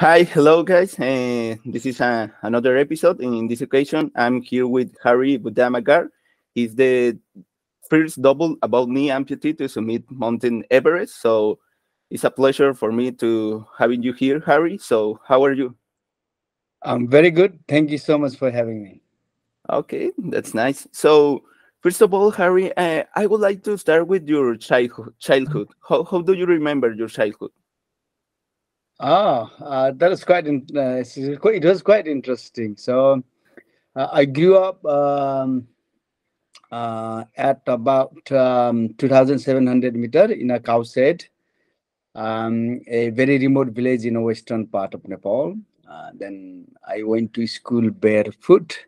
Hi, hello guys. Uh, this is uh, another episode. In this occasion, I'm here with Hari Budha Magar. He's the first double about knee amputee to summit Mountain Everest. So it's a pleasure for me to having you here, Hari. So how are you? I'm very good. Thank you so much for having me. Okay, that's nice. So first of all, Hari, uh, I would like to start with your childhood. Childhood. How, how do you remember your childhood? Ah, uh, that was quite, in, uh, it was quite interesting. So uh, I grew up um, uh, at about um, 2,700 meter in a cow shed, um, a very remote village in a western part of Nepal. Uh, then I went to school barefoot,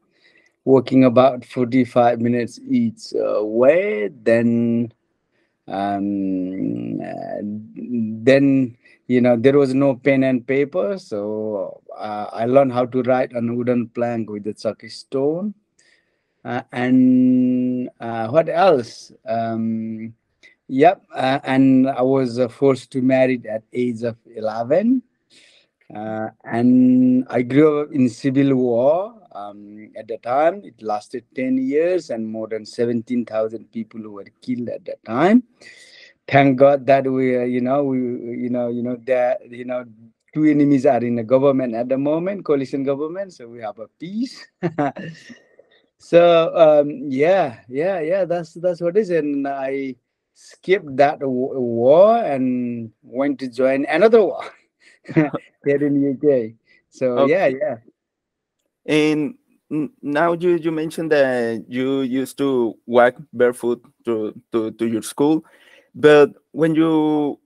walking about 45 minutes each way. Then, um, then you know there was no pen and paper so uh, i learned how to write on wooden plank with the chalk stone. Uh, and uh, what else? Um, yep uh, and i was uh, forced to marry at age of 11 uh, and i grew up in civil war um, at the time. It lasted 10 years and more than 17000 people were killed at that time thank God that we, uh, you know, we, you know, you know that you know two enemies are in the government at the moment, coalition government, so we have a peace. so um, yeah, yeah, yeah, that's that's what it is, and I skipped that war and went to join another war here in the UK. So okay. yeah, yeah. And now you you mentioned that you used to walk barefoot to to, to your school but when you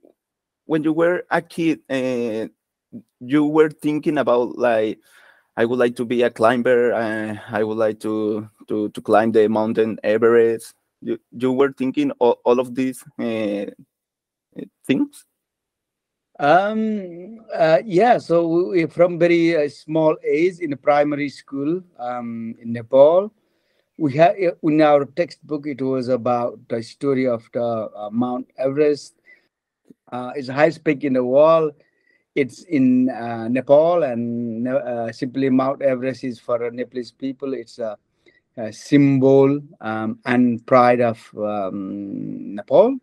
when you were a kid uh, you were thinking about like i would like to be a climber uh, i would like to to to climb the mountain everest. You, you were thinking all, all of these uh, things? Um uh, yeah so we, from very uh, small age in primary school um in nepal we have in our textbook it was about the story of the uh, mount everest. Uh, it's highest peak in the world it's in uh, nepal and uh, simply mount everest is for nepalese people. It's a, a symbol um, and pride of um, nepal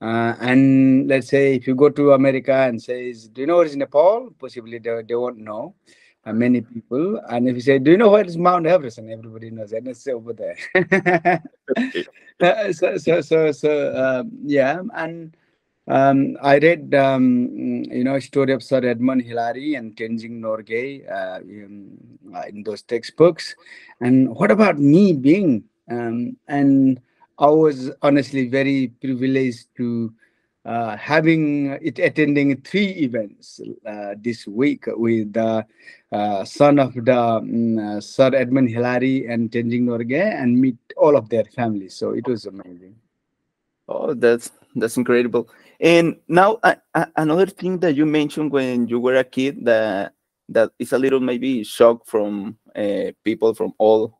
uh, and let's say if you go to america and says do you know what is nepal possibly they, they won't know uh, many people. And if you say, "Do you know where is Mount Everest?" and everybody knows, and it's over there. uh, so, so, so, so um, yeah, and um, I read, um, you know, story of Sir Edmund Hillary and Tenzing Norgay uh, in, uh, in, those textbooks. And what about me being? Um, and I was honestly very privileged to uh, having it attending three events uh, this week with the uh, son of the um, Sir Edmund Hillary and Tenzing Norgay and meet all of their families. So it was amazing. Oh, that's that's incredible. And now another thing that you mentioned when you were a kid that that is a little maybe shock from uh, people from all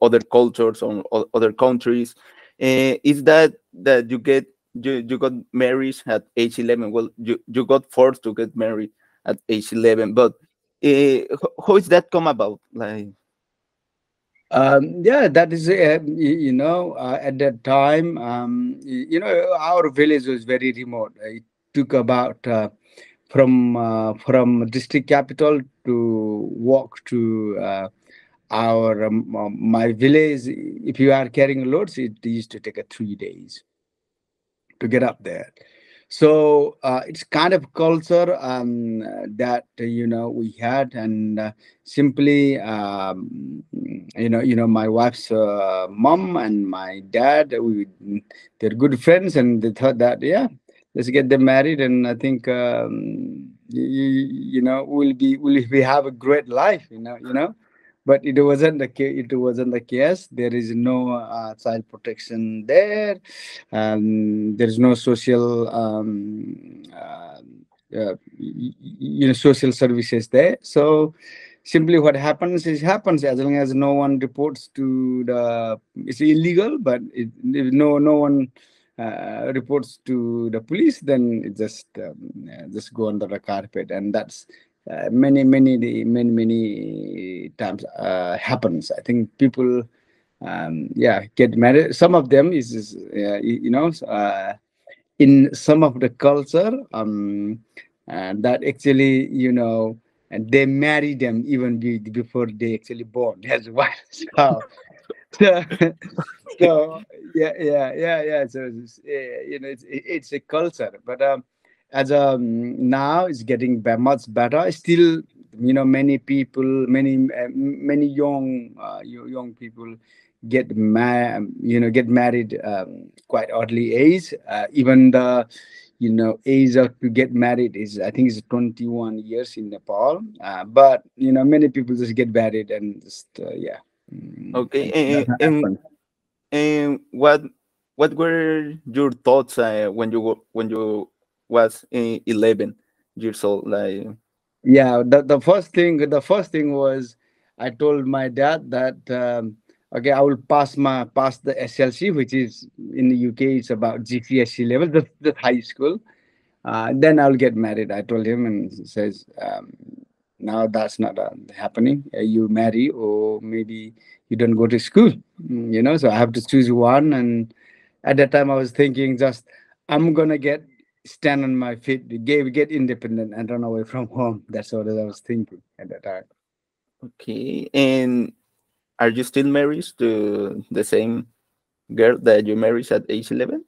other cultures or other countries uh, is that that you get you you got married at age 11 well you you got forced to get married at age 11 but uh, how is that come about? Like um, yeah that is uh, you know uh, at that time um, you know our village was very remote. It took about uh, from uh, from district capital to walk to uh, our um, my village if you are carrying loads it used to take a three days to get up there. So uh, it's kind of culture um, that you know we had, and uh, simply um, you know you know my wife's uh, mom and my dad we they're good friends, and they thought that yeah let's get them married, and I think um, you, you know we'll be we'll we have a great life, you know you know but it wasn't the case it wasn't the case there is no uh, child protection there. Um, there is no social um, uh, uh, you know social services there. So simply what happens is happens as long as no one reports to the it's illegal but it, if no no one uh, reports to the police then it just um, just go under the carpet. And that's uh, many many many many times uh, happens. I think people, um, yeah, get married. Some of them is, is uh, you know, uh, in some of the culture, um, that actually, you know, and they marry them even be, before they actually born as well. So, so, so yeah, yeah, yeah, yeah. So you know, it's it's a culture, but um, as um now it's getting much better. Still, you know, many people, many uh, many young uh, young people get married, you know, get married um, quite early age. Uh, even the you know age of to get married is i think it's 21 years in nepal uh, but you know many people just get married and just uh, yeah mm, okay and, and, and, what what were your thoughts uh, when you when you was in 11 years old like yeah the, the first thing the first thing was i told my dad that um, okay i will pass my pass the slc which is in the uk it's about gcse level the, the high school. Uh, then i'll get married i told him and says um, now that's not uh, happening. You marry or maybe you don't go to school? Mm, you know so i have to choose one and at that time i was thinking just i'm gonna get stand on my feet get, get independent and run away from home. That's what i was thinking at that time. Okay and are you still married to the same girl that you married at age 11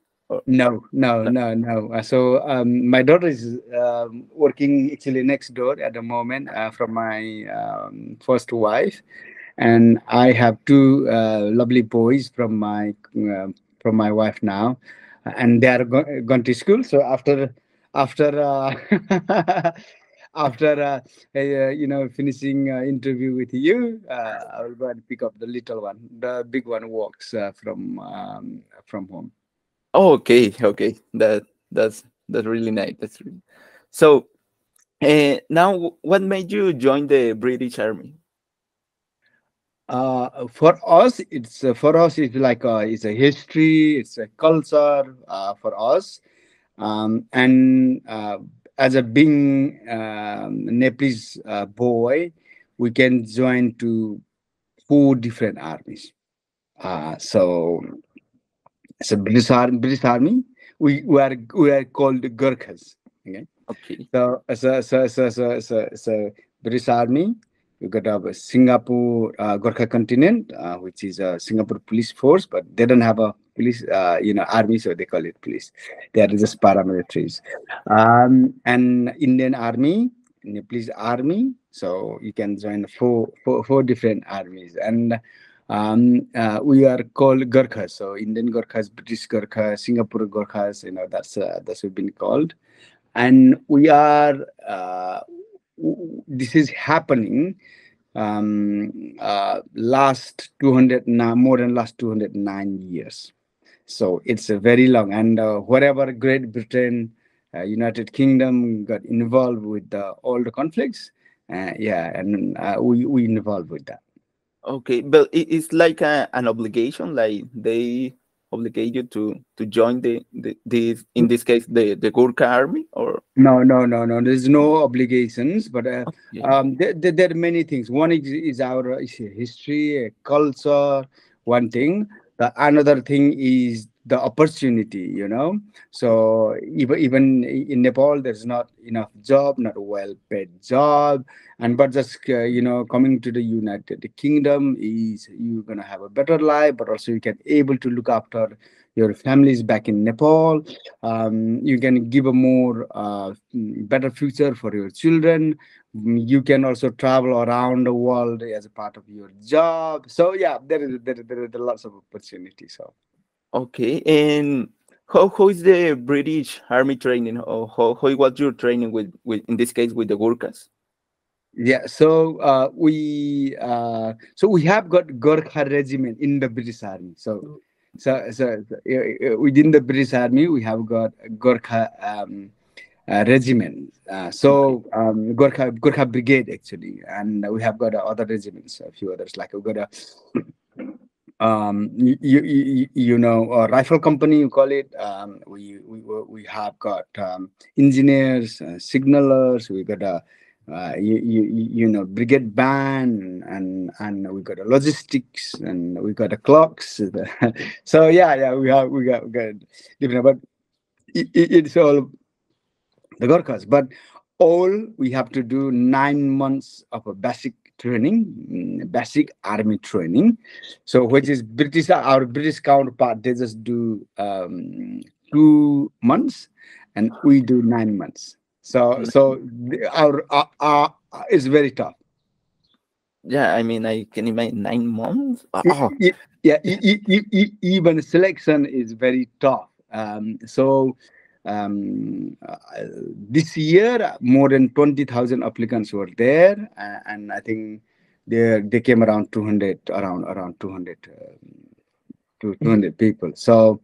no no. no no. Uh, so um, my daughter is um, working actually next door at the moment uh, from my um, first wife. And i have two uh, lovely boys from my uh, from my wife now and they are go- going to school. So after after uh, after uh, uh, you know finishing uh, interview with you uh, i will go and pick up the little one the big one walks uh, from um, from home. Oh, okay okay. That that's that's really nice. That's really... so uh, now what made you join the british army uh, for us it's uh, for us it's like a, it's a history it's a culture uh, for us um, and uh, as a being um, Nepalese uh, boy, we can join to four different armies. Uh, so, it's a British, Army, British Army. We, we are we are called Gurkhas. Okay. Okay. So, so, so, so, so, so, so British Army. You got a Singapore uh, Gorkha Contingent, uh, which is a Singapore police force, but they don't have a police, uh, you know, army, so they call it police. They are just paramilitaries. Um, and Indian Army, Nepalese Army. So you can join four, four, four different armies. And um, uh, we are called Gurkhas. So Indian Gurkhas, British Gurkhas, Singapore Gurkhas, you know, that's, uh, that's we've been called. And we are, uh, this is happening um, uh, last 200 more than last 209 years so it's a very long, and uh, wherever Great Britain, uh, United Kingdom got involved with all the conflicts, uh, yeah, and uh, we we involved with that. Okay, but it's like a, an obligation, like they obligate you to to join the, the, the in this case the the Gurkha army or? No no no no there's no obligations but uh, okay. um there, there, there, are many things. One is, is our is history culture one thing. The another thing is the opportunity you know? So even even in nepal there's not enough job not a well paid job and but just uh, you know coming to the united kingdom is you're gonna have a better life but also you can able to look after your families back in nepal. Um, you can give a more uh, better future for your children. You can also travel around the world as a part of your job. So yeah there is there, there are lots of opportunities so okay and how, how is the british army training? Or how, how was your training with, with in this case with the gurkhas? Yeah so uh, we uh, so we have got gurkha regiment in the british army. So so so, uh, within the british army we have got gurkha um, uh, regiment. Uh, so um, Gorkha, Gorkha Brigade actually, and we have got uh, other regiments, a few others like we've got a um, you, you, you know a rifle company you call it. Um, we we we have got um, engineers, uh, signalers. We got a uh, you, you you know brigade band and and we got the logistics and we got the clocks so yeah yeah we have we got we got different but it, it, it's all the Gorkhas but all we have to do nine months of a basic training mm, basic army training so which is british our british counterpart they just do um, two months and we do nine months so so our, our, our is very tough. Yeah, I mean, I can imagine nine months. Oh. Yeah, even selection is very tough. Um, so um, uh, this year, more than twenty thousand applicants were there, and I think they they came around two hundred, around around two hundred, um, two hundred people. So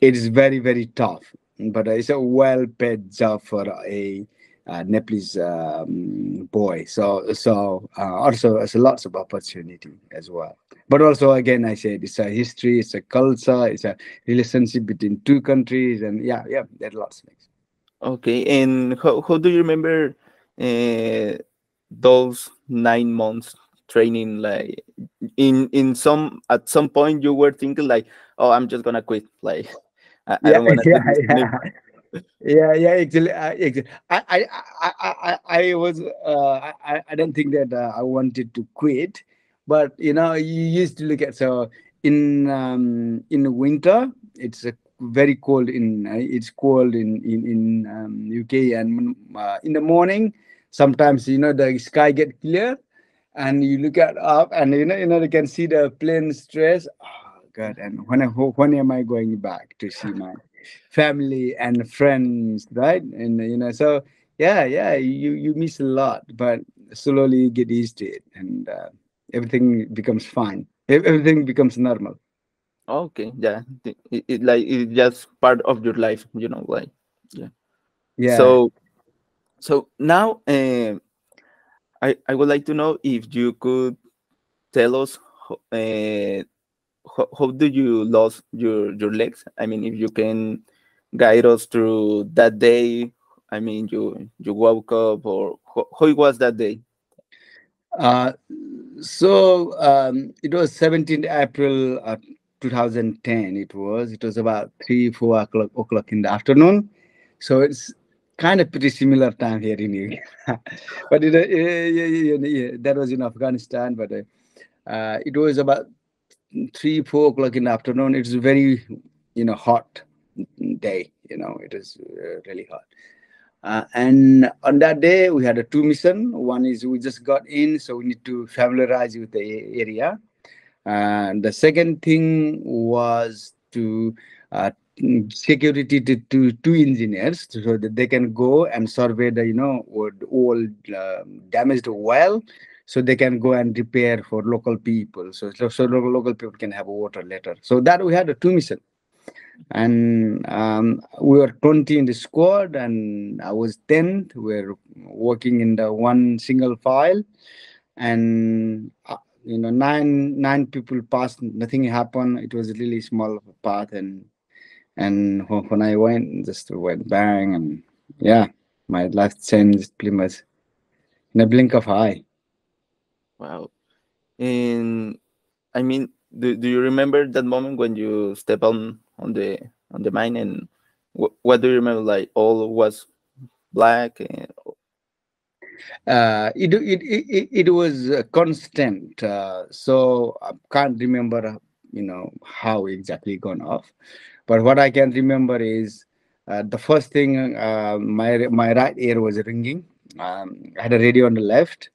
it is very very tough but it's a well-paid job for a uh, Nepalese um, boy. So, so uh, also there's lots of opportunity as well. But also, again, I said it's a history, it's a culture, it's a relationship between two countries, and yeah, yeah, there are lots of things. Okay, and how, how do you remember uh, those nine months training? Like, in in some at some point you were thinking like, oh, I'm just gonna quit, like. I, yeah, I don't want to yeah, yeah. Yeah, yeah, exactly. Uh. I, I, I, I, I was, uh, I, I don't think that uh, I wanted to quit, but you know, you used to look at so in um, in winter, it's a very cold in uh, it's cold in in in um, UK, and uh, in the morning, sometimes you know the sky get clear, and you look at up, and you know you know you can see the plane stress. Oh, God, and when I, when am I going back to see my family and friends, right? And you know, so yeah, yeah, you you miss a lot, but slowly you get used to it, and uh, everything becomes fine. Everything becomes normal. Okay, yeah, it, it, like it's just part of your life, you know, like yeah, yeah. So, so now, uh, I I would like to know if you could tell us uh, how, how do you lose your your legs? I mean if you can guide us through that day i mean you you woke up or how, how it was that day? Uh, so um, it was 17th april uh, 2010 it was. It was about three four o'clock, o'clock in the afternoon. So it's kind of pretty similar time here in UK. but it, uh, yeah, yeah, yeah, that was in afghanistan but uh, uh, it was about three, four o'clock in the afternoon. It's very, you know, hot day. You know, it is uh, really hot. Uh, and on that day, we had a two mission. One is we just got in, so we need to familiarize with the area. And the second thing was to uh, security to, to two engineers so that they can go and survey the you know old uh, damaged well so they can go and repair for local people. So so, so local, people can have water later so that we had a two mission. And um, we were 20 in the squad and i was 10th we were working in the one single file. And uh, you know nine nine people passed. Nothing happened. It was really small path. And and when i went just went bang. And yeah my life changed pretty much in a blink of eye Wow. And I mean, do, do you remember that moment when you step on on the on the mine and what, what do you remember? Like all was black. And... Uh, it, it it it was constant. Uh, so I can't remember, you know, how exactly gone off. But what I can remember is uh, the first thing uh, my my right ear was ringing. Um, I had a radio on the left,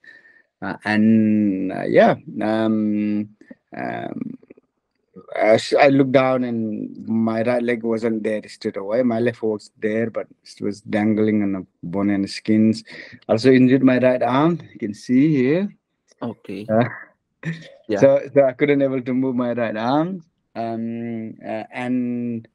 and uh, yeah um, um, I looked down and my right leg wasn't there straight away. My left was there, but it was dangling on the bone and skins. Also injured my right arm. You can see here. Okay. Uh, yeah. So, so I couldn't able to move my right arm. Um, uh, and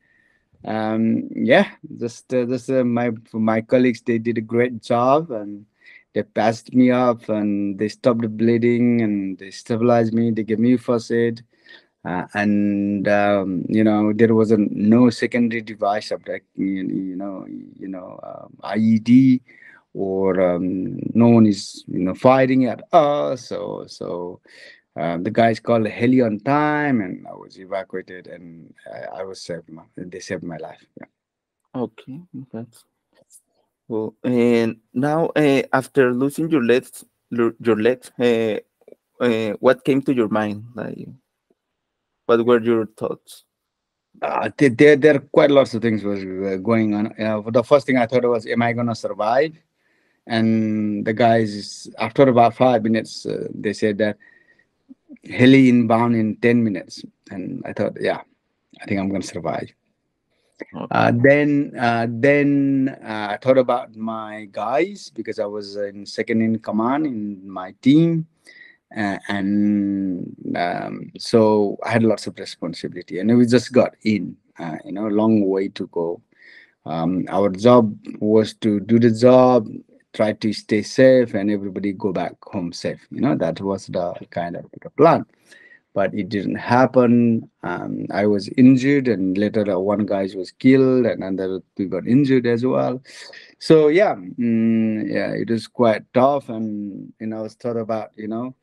um, yeah, just uh, just uh, my my colleagues they did a great job and they passed me up and they stopped the bleeding and they stabilized me. They gave me first aid uh, and um, you know there was a no secondary device of that you, know you know um, ied or um, no one is you know fighting at us so so um, the guys called the heli on time and i was evacuated and i, I was saved my, they saved my life. Yeah. Okay, that's well. And now, uh, after losing your legs, your legs, uh, uh, what came to your mind? Like, what were your thoughts? uh, there, there are quite lots of things was uh, going on the first thing i thought was am i gonna survive and the guys after about five minutes uh, they said that heli inbound in 10 minutes and i thought yeah i think i'm gonna survive. Uh, then uh, then uh, I thought about my guys because I was in second in command in my team, uh, and um, so I had lots of responsibility, and we just got in. Uh, you know, a long way to go. Um, our job was to do the job, try to stay safe, and everybody go back home safe. You know, that was the kind of the plan but it didn't happen. Um, I was injured, and later one guy was killed, and another two got injured as well. So yeah, mm, yeah, it was quite tough, and you know, I was thought about you know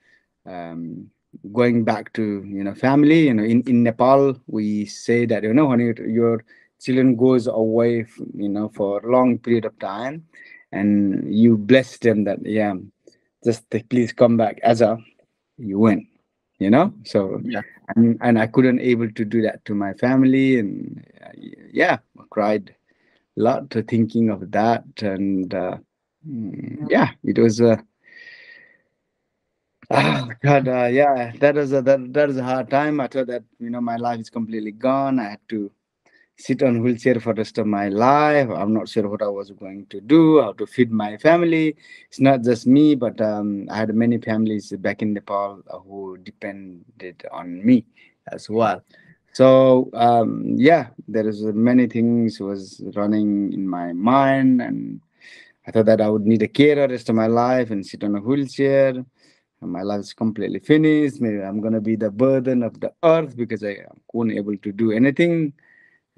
um, going back to you know family. You know, in in Nepal, we say that you know when you, your children goes away, you know, for a long period of time, and you bless them that yeah, just please come back as a you win you know? So Yeah. and, and i couldn't able to do that to my family and uh, yeah I cried a lot thinking of that and uh, yeah. it was a ah, god uh, yeah that was a that, that was a hard time. I thought that you know my life is completely gone. I had to sit on a wheelchair for the rest of my life. I'm not sure what I was going to do, how to feed my family. It's not just me, but um, I had many families back in Nepal uh, who depended on me as well. So um, yeah, there is many things was running in my mind, and I thought that I would need a carer rest of my life and sit on a wheelchair. My life is completely finished. Maybe I'm gonna be the burden of the earth because I wasn't able to do anything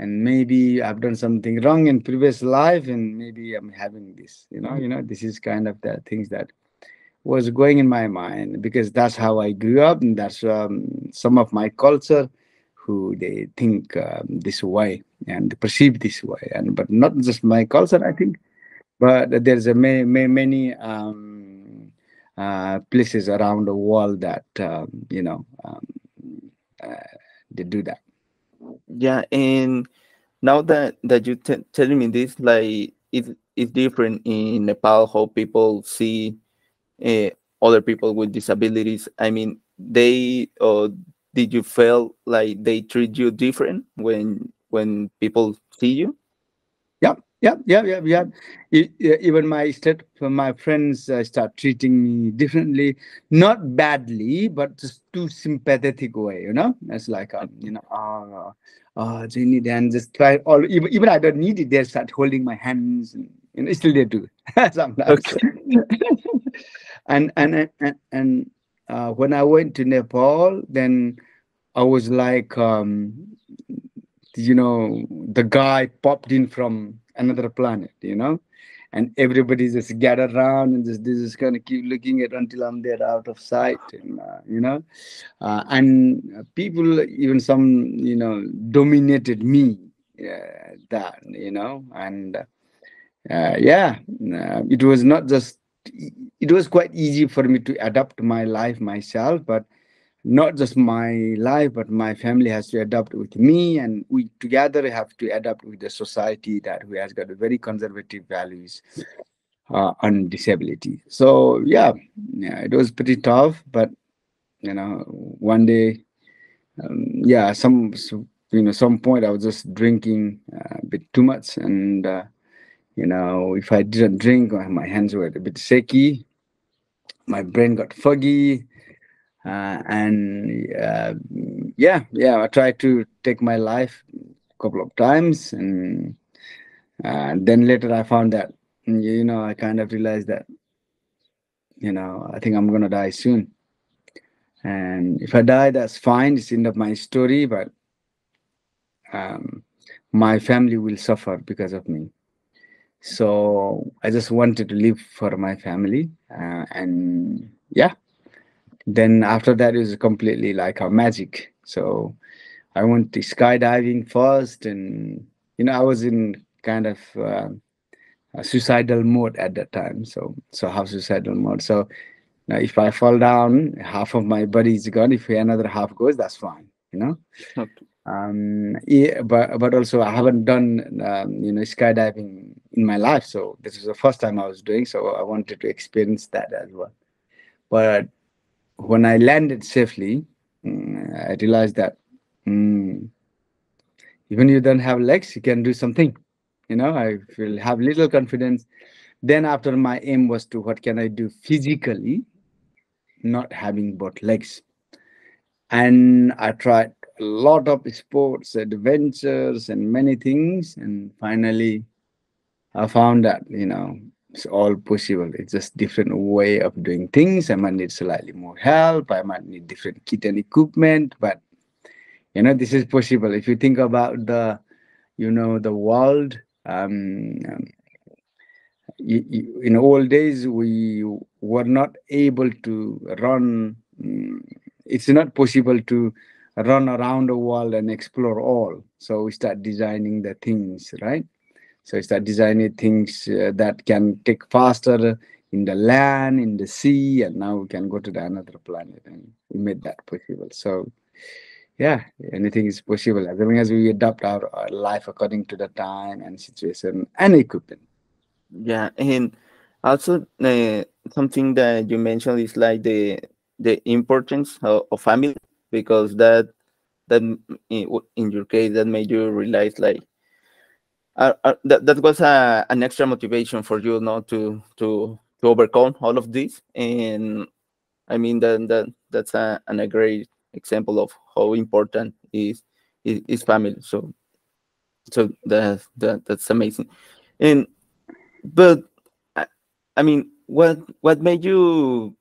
and maybe I've done something wrong in previous life, and maybe I'm having this. You know, you know, this is kind of the things that was going in my mind because that's how I grew up, and that's um, some of my culture who they think um, this way and perceive this way, and but not just my culture, I think, but there's a many many, many um, uh, places around the world that um, you know um, uh, they do that. Yeah, and now that that you t telling me this, like it's it's different in Nepal how people see uh, other people with disabilities. I mean, they or did you feel like they treat you different when when people see you? Yeah, yeah, yeah, yeah, yeah. Even my step, my friends uh, start treating me differently, not badly, but just too sympathetic way. You know, it's like um, you know, uh, uh, Jenny, then just try all. Even even I don't need it, they start holding my hands, and you know, still they do sometimes. and and and and, and uh, when I went to Nepal, then I was like, um, you know, the guy popped in from another planet, you know, and everybody just gathered around and just they just kind of keep looking at until I'm there out of sight, and uh, you know, uh, and people even some you know dominated me, yeah, that you know, and uh, yeah, uh, it was not just it was quite easy for me to adapt my life myself, but not just my life, but my family has to adapt with me, and we together have to adapt with the society that who has got very conservative values uh, on disability. So yeah, yeah, it was pretty tough, but you know, one day, um, yeah, some you know, some point I was just drinking uh, a bit too much, and uh, you know, if I didn't drink, uh, my hands were a bit shaky, my brain got foggy and uh, yeah yeah i tried to take my life a couple of times and uh, then later i found that you know i kind of realized that you know i think i'm gonna die soon and if i die that's fine it's end of my story but um, my family will suffer because of me so I just wanted to live for my family, uh, and yeah. Then after that, it was completely like a magic. So I went to skydiving first, and you know I was in kind of uh, a suicidal mode at that time. So so how suicidal mode. So now if I fall down, half of my body is gone. If another half goes, that's fine. You know. Okay. Um, yeah, but but also I haven't done um, you know skydiving in my life, so this is the first time I was doing. So I wanted to experience that as well. But when I landed safely, mm, I realized that mm, even you don't have legs, you can do something. You know, I will have little confidence. Then after my aim was to what can I do physically, not having both legs. And I tried a lot of sports, adventures, and many things. And finally, I found that, you know, it's all possible. It's just different way of doing things. I might need slightly more help. I might need different kit and equipment, but you know, this is possible. If you think about the, you know, the world, um, um in old days, we were not able to run. Mm, it's not possible to run around the world and explore all. So we start designing the things, right? So we start designing things uh, that can take faster in the land, in the sea, and now we can go to the another planet, and we made that possible. So yeah, anything is possible as long as we adapt our, our life according to the time and situation and equipment. Yeah, and also uh, something that you mentioned is like the the importance of, of family because that that in, in your case that made you realize like uh, uh, that, that was a, an extra motivation for you not to to to overcome all of this. And i mean that, that that's a, an, a great example of how important is is, is family. So so that, that that's amazing. And but I, I mean what what made you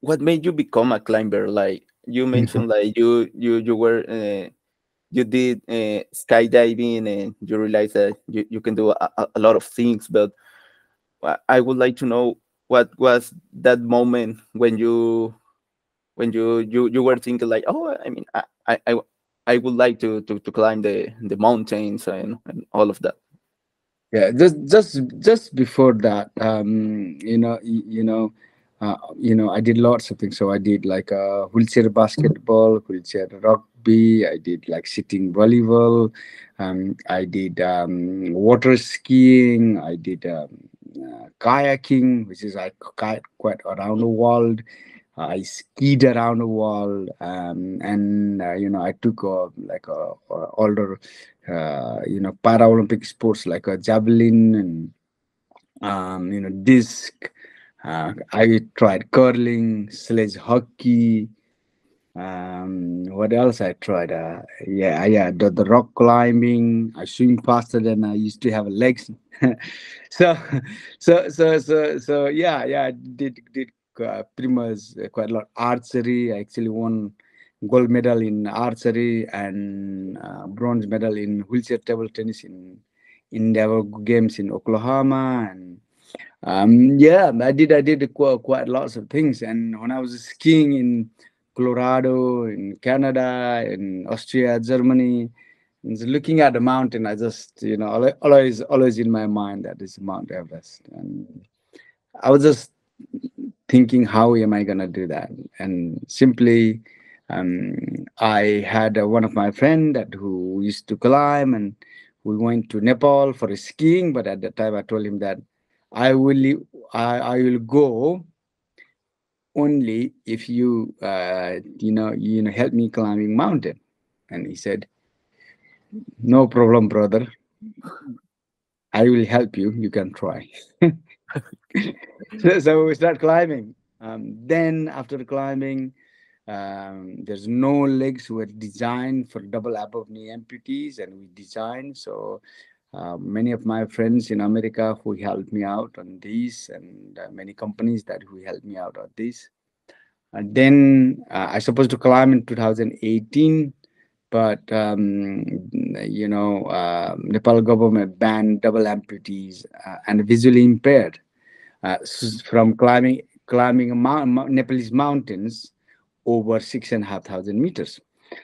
what made you become a climber? Like you mentioned like you you you were uh, you did uh, skydiving and you realized that you, you can do a, a, lot of things but i would like to know what was that moment when you when you you, you were thinking like oh i mean i i i would like to to, to climb the the mountains and, and all of that. Yeah just just just before that um you know you, you know uh, you know, I did lots of things. So I did like uh, wheelchair basketball, wheelchair rugby. I did like sitting volleyball. Um, I did um, water skiing. I did um, uh, kayaking, which is like quite, around the world. I skied around the world, um, and uh, you know, I took a, like a older, uh, you know, Paralympic sports like a javelin and um, you know, disc uh, I tried curling, sledge hockey. Um, what else I tried? Uh, yeah, yeah, the, the rock climbing. I swim faster than I used to have legs. so, so, so, so, so, yeah, yeah, I did did uh, pretty much quite a lot. Archery. I actually won gold medal in archery and uh, bronze medal in wheelchair table tennis in the games in Oklahoma and um, yeah, I did. I did quite, quite lots of things. And when I was skiing in Colorado, in Canada, in Austria, Germany, and looking at the mountain, I just you know always always in my mind that is Mount Everest, and I was just thinking, how am I gonna do that? And simply, um, I had uh, one of my friend that who used to climb, and we went to Nepal for skiing. But at that time, I told him that I will I, I will go only if you uh, you know you know help me climbing mountain. And he said, No problem, brother. I will help you. You can try. so, so, we start climbing. Um, then after climbing, um, there's no legs were designed for double above knee amputees, and we designed so uh, many of my friends in America who helped me out on this, and uh, many companies that who helped me out on this. And then uh, I supposed to climb in 2018. but um, you know, uh, Nepal government banned double amputees uh, and visually impaired from climbing climbing mount, Nepalese mountains over six and a half thousand meters.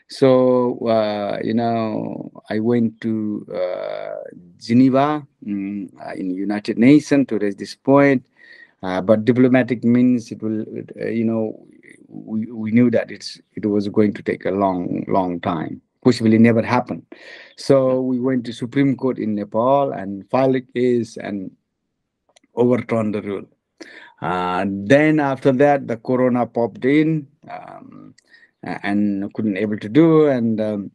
So uh, you know, I went to uh, Geneva um, in United Nations to raise this point. Uh, but diplomatic means it will, uh, you know, we, we knew that it's it was going to take a long, long time, possibly never happen. So we went to Supreme Court in Nepal and filed a case and overturned the rule. Uh, then after that, the corona popped in um, and couldn't able to do. And um,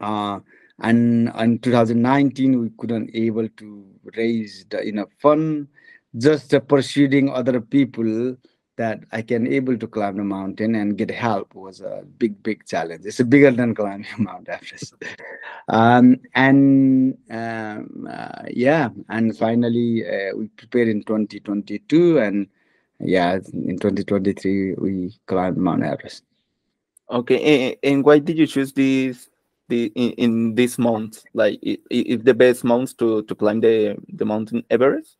uh, and in 2019, we couldn't able to raise the enough fund just pursuing other people that I can able to climb the mountain and get help was a big, big challenge. It's bigger than climbing Mount Everest. um, and um, uh, yeah, and finally uh, we prepared in 2022, and yeah, in 2023 we climbed Mount Everest. Okay, and, and why did you choose this? The, in, in this month, like if the best months to to climb the the mountain Everest?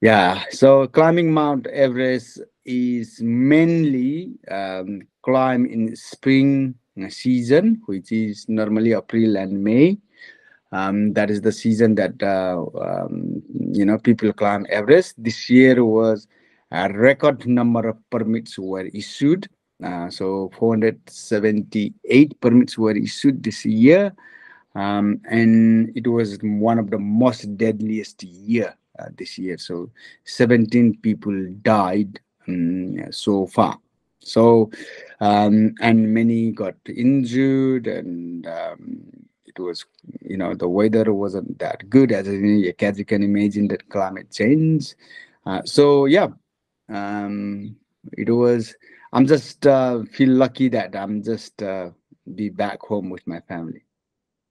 Yeah, so climbing Mount Everest is mainly um, climb in spring season, which is normally April and May. Um, that is the season that uh, um, you know people climb Everest. This year was a record number of permits were issued. Uh, so 478 permits were issued this year, um, and it was one of the most deadliest year uh, this year. So 17 people died um, so far. So, um, and many got injured, and um, it was, you know, the weather wasn't that good as, you can imagine that climate change. Uh, so, yeah, um, it was, I'm just uh, feel lucky that I'm just uh, be back home with my family.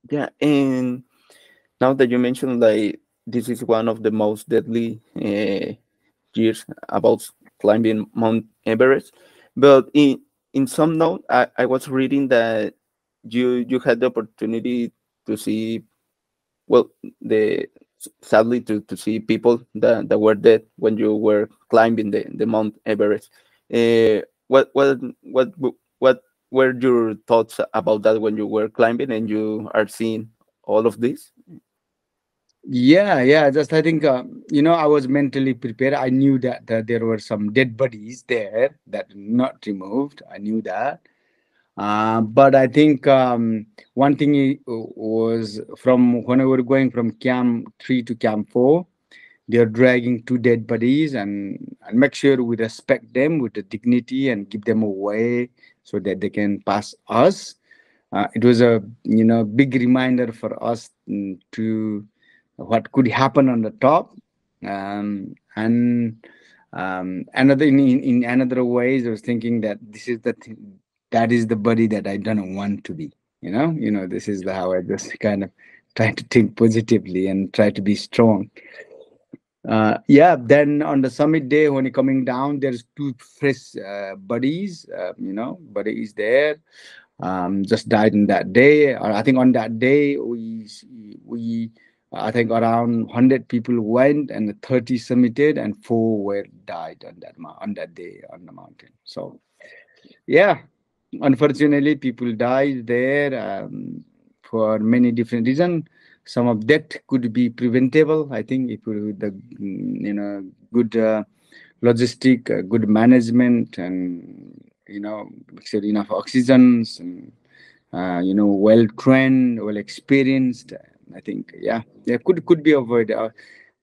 Yeah, and now that you mentioned like this is one of the most deadly uh, years about climbing Mount Everest. But in in some note, I, I was reading that you you had the opportunity to see, well, the sadly to, to see people that, that were dead when you were climbing the, the Mount Everest. Uh, what what what what were your thoughts about that when you were climbing and you are seeing all of this? Yeah, yeah. Just I think uh, you know I was mentally prepared. I knew that, that there were some dead bodies there that not removed. I knew that. Uh, but I think um, one thing was from when we were going from Camp Three to Camp Four, they are dragging two dead bodies and, and make sure we respect them with the dignity and give them away so that they can pass us. Uh, it was a you know big reminder for us mm, to what could happen on the top. Um, and um, another in, in another ways i was thinking that this is the th- that is the body that i don't want to be you know? You know this is the, how i just kind of try to think positively and try to be strong uh, yeah then on the summit day when you're coming down there's two fresh uh, buddies uh, you know buddies there um, just died in that day i think on that day we we I think around 100 people went and 30 submitted and four were died on that on that day on the mountain. So, yeah, unfortunately, people died there um, for many different reasons. Some of that could be preventable. I think if the you know good uh, logistic, uh, good management, and you know enough oxygens and uh, you know well trained, well experienced I think yeah, yeah, could could be avoided. Uh,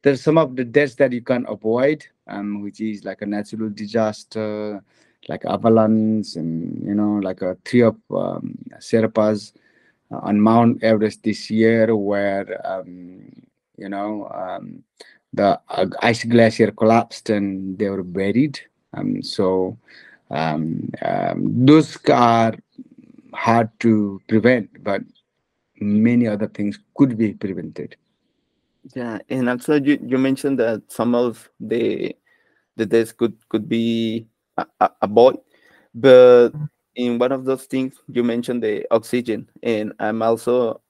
there's some of the deaths that you can avoid, um, which is like a natural disaster, like avalanche, and you know, like a three of um, on Mount Everest this year, where um, you know um, the uh, ice glacier collapsed and they were buried. Um, so um, um, those are hard to prevent, but many other things could be prevented. Yeah, and also you, you mentioned that some of the the deaths could could be avoided, but in one of those things you mentioned the oxygen, and I'm also.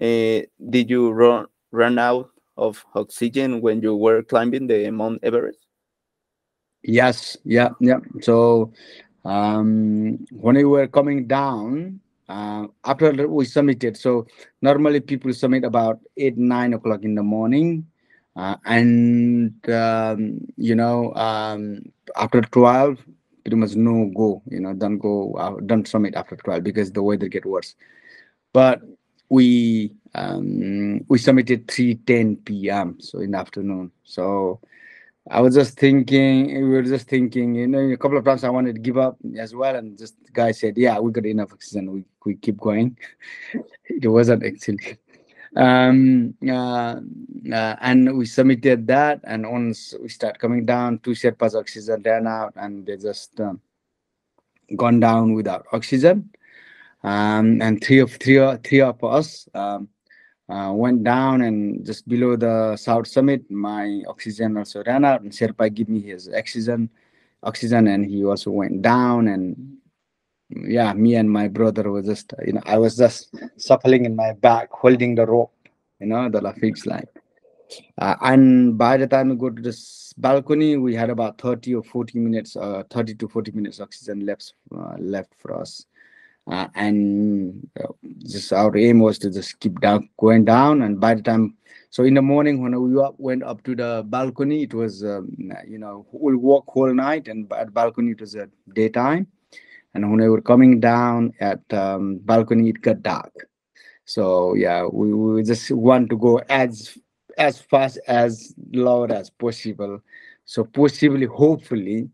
Uh, did you run run out of oxygen when you were climbing the Mount Everest? Yes, yeah, yeah. So um, when we were coming down, uh, after we submitted, so normally people submit about eight, nine o'clock in the morning. Uh, and um, you know, um, after 12, pretty much no go, you know, don't go, uh, don't submit after 12 because the weather get worse. But we um, we submitted 3:10 p.m. so in the afternoon. So I was just thinking, we were just thinking, you know, a couple of times I wanted to give up as well, and just the guy said, "Yeah, we got enough oxygen. We we keep going." it wasn't actually. Um, uh, uh, and we submitted that, and once we start coming down, two Sherpas oxygen ran out, and they just um, gone down without oxygen. Um, and three of three, three of us um, uh, went down and just below the south summit my oxygen also ran out and sherpa gave me his oxygen oxygen and he also went down and yeah me and my brother was just you know i was just suffering in my back holding the rope you know the fixed line. Uh, and by the time we go to this balcony we had about 30 or 40 minutes uh, 30 to 40 minutes oxygen left uh, left for us. Uh, and uh, just our aim was to just keep down going down. And by the time so in the morning when we up, went up to the balcony it was um, you know we'll walk whole night and at balcony it was a daytime and when we were coming down at um, balcony it got dark. So yeah we, we just want to go as as fast as loud as possible. So possibly hopefully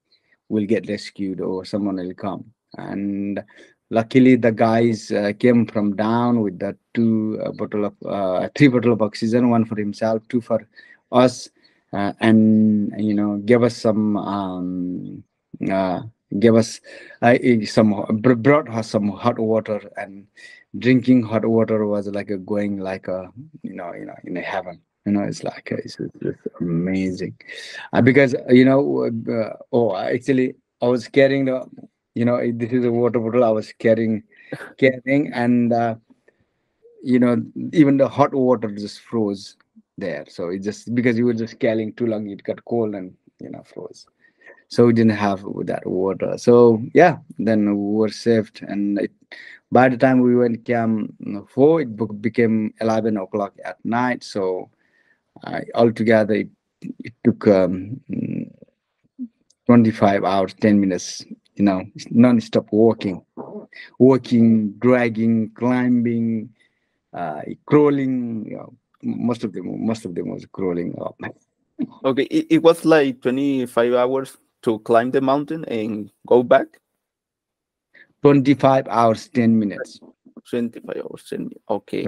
we'll get rescued or someone will come. And luckily the guys uh, came from down with the two uh, bottle of uh, three bottle of oxygen one for himself two for us uh, and you know gave us some um, uh, gave us uh, some brought us some hot water and drinking hot water was like a going like a you know you know in a heaven. You know it's like it's, it's amazing. Because you know oh actually i was carrying the you know this is a water bottle i was carrying carrying and uh, you know even the hot water just froze there. So it just because you were just carrying too long it got cold and you know froze so we didn't have that water so yeah then we were saved and it, by the time we went camp four it became 11 o'clock at night so uh, altogether it, it took um, 25 hours 10 minutes you know, non-stop walking, walking, dragging, climbing, uh, crawling. You know, most of them, most of them was crawling up. Okay, it, it was like 25 hours to climb the mountain and go back. 25 hours, 10 minutes. 25 hours, 10 minutes. Okay.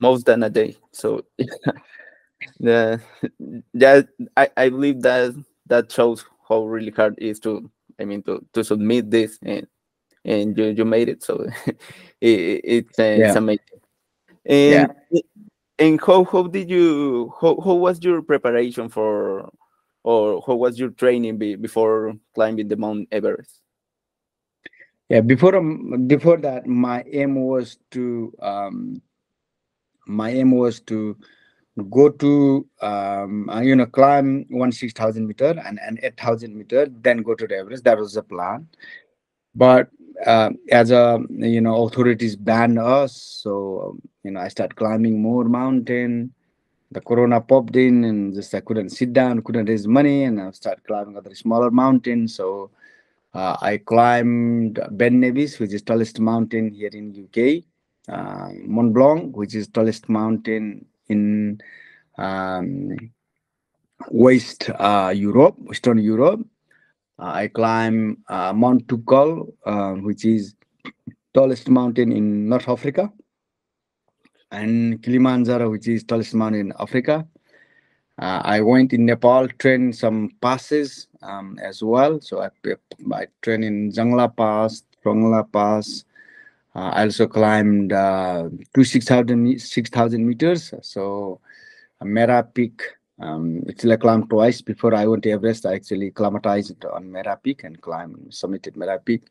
Most than a day. So, yeah, yeah, I, I believe that that shows how really hard it is to i mean to to submit this and and you, you made it so it, it's, uh, yeah. it's amazing and yeah. and how how did you how, how was your preparation for or how was your training be, before climbing the mount everest yeah before um, before that my aim was to um my aim was to go to um, uh, you know climb one six thousand meter and, and eight thousand meter, then go to the Everest. That was the plan. But uh, as a you know authorities banned us, so um, you know I start climbing more mountain. The corona popped in, and just I couldn't sit down, couldn't raise money, and I started climbing other smaller mountains. So uh, I climbed Ben Nevis, which is tallest mountain here in UK. Uh, Mont Blanc, which is tallest mountain in um, West uh, Europe, Western Europe. Uh, I climb uh, Mount Toubkal, uh, which is tallest mountain in North Africa, and Kilimanjaro, which is tallest mountain in Africa. Uh, I went in Nepal, trained some passes um, as well. So I, I trained in Jangla Pass, Trongla Pass, uh, I also climbed uh, to 6,000 6, meters. So uh, Mera Peak Um, actually, I climbed twice before I went to Everest. I actually climatized on Mera Peak and climbed, summited Mera Peak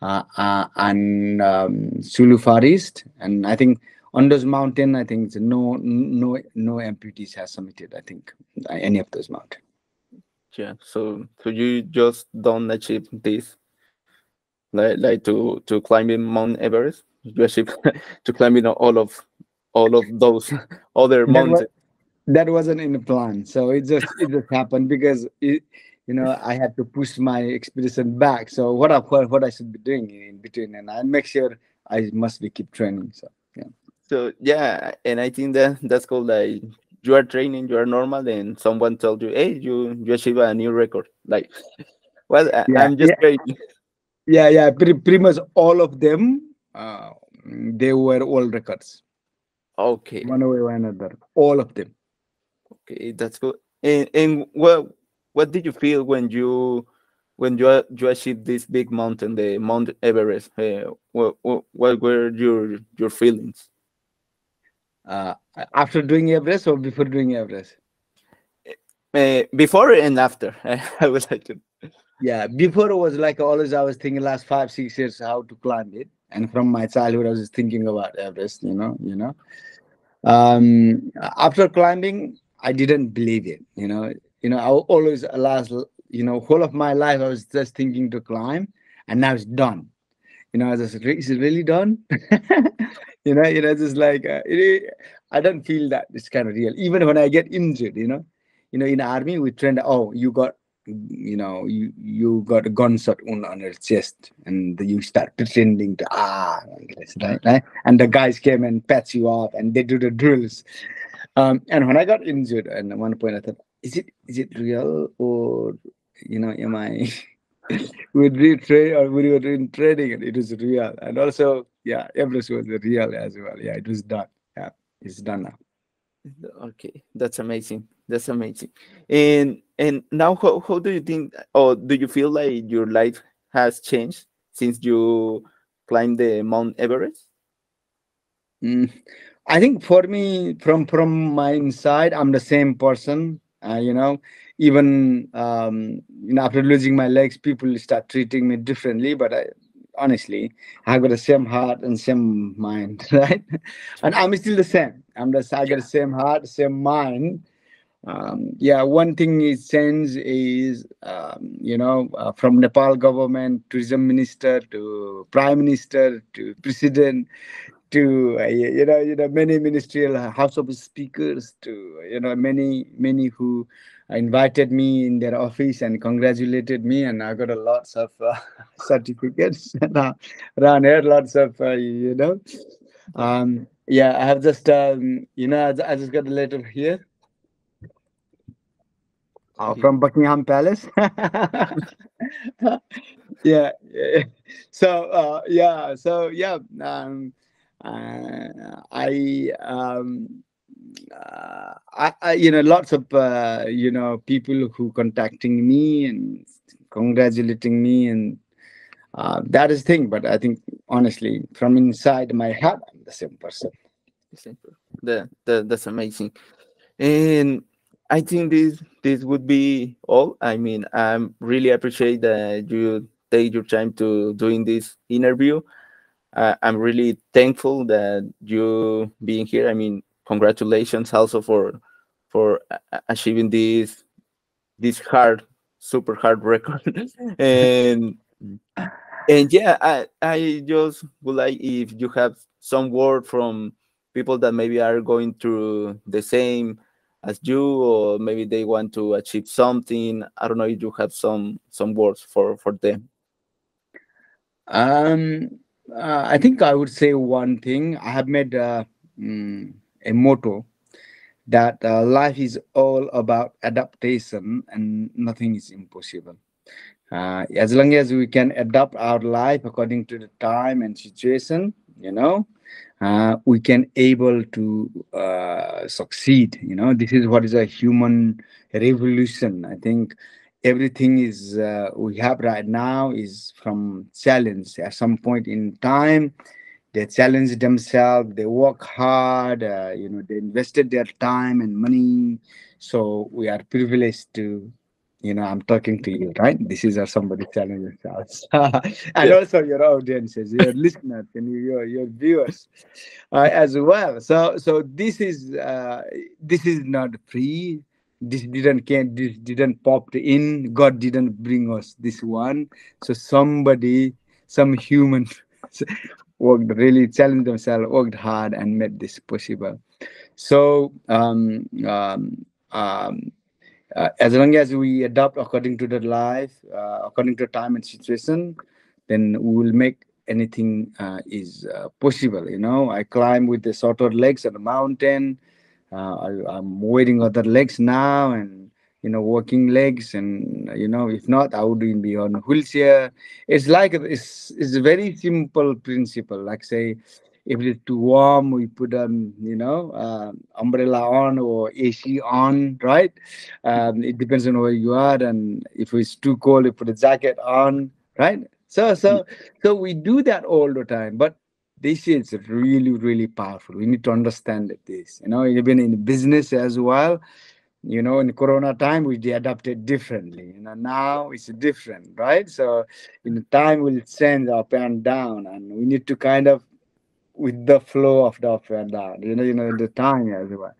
uh, uh, and um, Chulu Far East. And I think on those mountain, I think no no no amputees has submitted. I think uh, any of those mountain. Yeah. So so you just don't achieve this, like like to to climbing Mount Everest. You achieve to climbing all of all of those other mountains that wasn't in the plan so it just it just happened because it, you know i had to push my expedition back so what i what i should be doing in between and i make sure i must be keep training so so yeah and i think that that's called like you are training you are normal and someone told you hey you you achieve a new record like well yeah, i'm just yeah. training yeah yeah pretty, pretty much all of them uh, they were all records okay one way or another all of them Okay, that's good. And and what what did you feel when you when you you achieved this big mountain, the Mount Everest? Uh, what, what what were your your feelings? Uh, after doing Everest or before doing Everest? Uh, before and after, I would like to. Yeah, before it was like always I was thinking last five six years how to climb it, and from my childhood I was thinking about Everest. You know, you know. Um, after climbing, I didn't believe it. You know, you know, I always last, you know, whole of my life I was just thinking to climb, and now it's done. You know, I was is it really done? you know, you know, just like uh, it, I don't feel that it's kind of real. Even when I get injured, you know, you know, in army we trained. Oh, you got, you know, you you got a gunshot wound on your chest, and you start pretending to ah, right, right, and the guys came and pat you up, and they do the drills um, and when I got injured, and at one point I thought, is it is it real or you know, am I we trade or we were in trading and it was real. And also, yeah, Everest was real as well. Yeah, it was done. Yeah, it's done now. Okay, that's amazing. That's amazing. And and now how, how do you think or do you feel like your life has changed since you climbed the Mount Everest? Mm, I think for me, from from my inside, I'm the same person. Uh, you know, even um, you know after losing my legs, people start treating me differently. But I, honestly, I got the same heart and same mind, right? and I'm still the same. I'm the I got the same heart, same mind. Um, yeah, one thing is changed is um, you know uh, from Nepal government, tourism minister to prime minister to president to uh, you know you know many ministerial house of speakers to you know many many who invited me in their office and congratulated me and i got a lots of uh, certificates around here lots of uh, you know. Um yeah i have just um you know i, I just got a letter here. Uh, from buckingham palace. Yeah, yeah. So uh yeah so yeah um uh, I, um, uh, I, I, you know, lots of, uh, you know, people who contacting me and congratulating me and uh, that is thing. But I think honestly, from inside my heart, I'm the same person. The, the, that's amazing. And I think this this would be all. I mean, I really appreciate that you take your time to doing this interview uh, I'm really thankful that you being here. I mean, congratulations also for for achieving this this hard, super hard record. and and yeah, I I just would like if you have some word from people that maybe are going through the same as you or maybe they want to achieve something i don't know if you have some some words for for them um uh, I think I would say one thing. I have made uh, mm, a motto that uh, life is all about adaptation and nothing is impossible. Uh, as long as we can adapt our life according to the time and situation, you know, uh, we can able to uh, succeed. You know, this is what is a human revolution. I think everything is uh, we have right now is from challenge at some point in time they challenge themselves they work hard uh, you know they invested their time and money So we are privileged to you know, I'm talking to you, right? This is our somebody telling us and yeah. also your audiences, your listeners, and your your viewers uh, as well. So so this is uh, this is not free. This didn't came this didn't pop in. God didn't bring us this one. So somebody, some human worked really challenged themselves, worked hard, and made this possible. So um, um, um, uh, as long as we adapt according to the life, uh, according to time and situation, then we will make anything uh, is uh, possible. You know, I climb with the shorter legs on the mountain. Uh, I, am waiting other legs now, and you know, working legs, and you know, if not, I would be on a wheelchair. It's like it's it's a very simple principle. Like say, if it's too warm, we put um, you know, uh, umbrella on or AC on, right? Um, it depends on where you are, and if it's too cold, we put a jacket on, right? So, so, so we do that all the time, but this is really, really powerful. We need to understand this, you know, even in business as well. You know, in Corona time, we adapted differently. You know, now it's different, right? So, in time, will change up and down, and we need to kind of with the flow of the up and down. You know, you know, the time as well.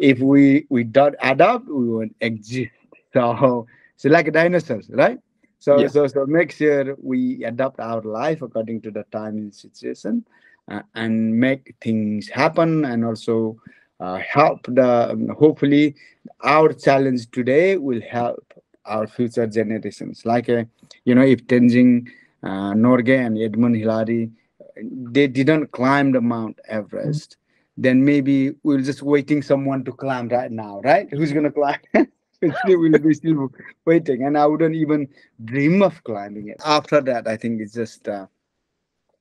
If we we don't adapt, we won't exist. So so like dinosaurs, right? So yeah. so so make sure we adapt our life according to the time and situation, uh, and make things happen, and also uh, help the. Um, hopefully, our challenge today will help our future generations. Like, uh, you know, if Tenzing uh, Norgay and Edmund Hillary they didn't climb the Mount Everest, then maybe we're just waiting someone to climb right now, right? Who's gonna climb? we'll be still waiting, and I wouldn't even dream of climbing it. After that, I think it's just uh,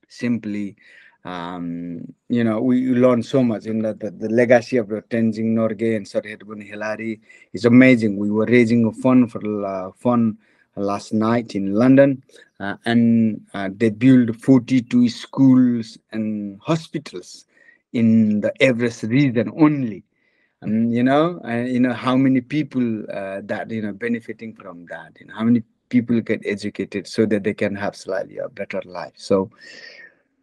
simply, um, you know, we learn so much. In the, the, the legacy of the Tenzing Norgay and Sir Edmund Hillary is amazing. We were raising a fund for uh, fund last night in London, uh, and uh, they built 42 schools and hospitals in the Everest region only. And you know, you know how many people uh, that you know benefiting from that. Know, how many people get educated so that they can have slightly a better life. So,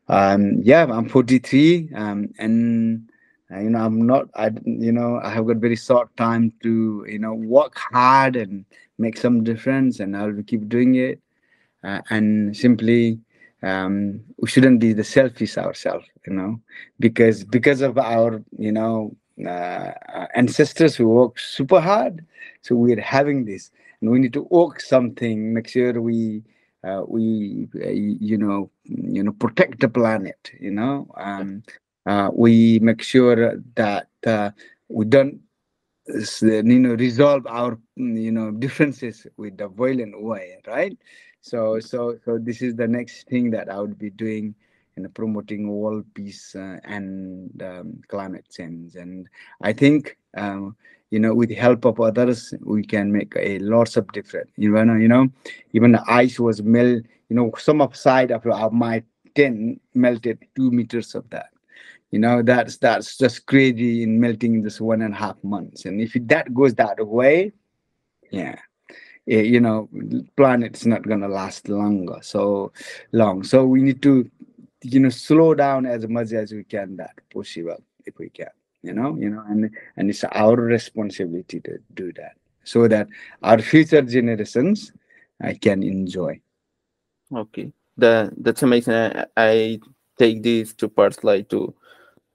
um, yeah, I'm 43, um, and uh, you know i'm not i you know i have got very short time to you know work hard and make some difference and i'll keep doing it. Uh, and simply um, we shouldn't be the selfish ourselves you know because because of our you know uh, ancestors who work super hard. So we're having this and we need to work something make sure we uh, we uh, you know you know protect the planet you know? Um, uh, we make sure that uh, we don't you know resolve our you know differences with the violent way right? So so so this is the next thing that i would be doing in promoting world peace uh, and um, climate change. And i think um, you know with the help of others we can make a lots of difference. You know you know even the ice was melt you know some of, of my tent melted two meters of that. You know that's that's just crazy in melting in this one and a half months. And if that goes that way yeah eh, you know planet's not gonna last longer so long. So we need to you know slow down as much as we can that possible if we can you know you know and and it's our responsibility to do that so that our future generations i can enjoy okay that that's amazing i, I take these two parts like to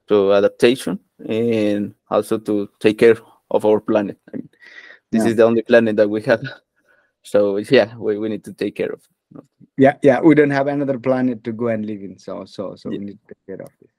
to adaptation and also to take care of our planet. I mean, this yeah. is the only planet that we have. So yeah, we, we need to take care of. Yeah, yeah. We don't have another planet to go and live in. So so so yeah. we need to take care of this.